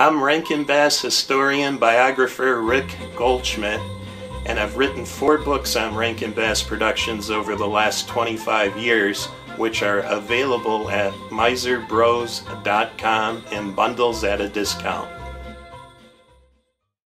I'm Rankin Bass historian biographer Rick Goldschmidt, and I've written four books on Rankin Bass Productions over the last 25 years, which are available at miserbros.com in bundles at a discount.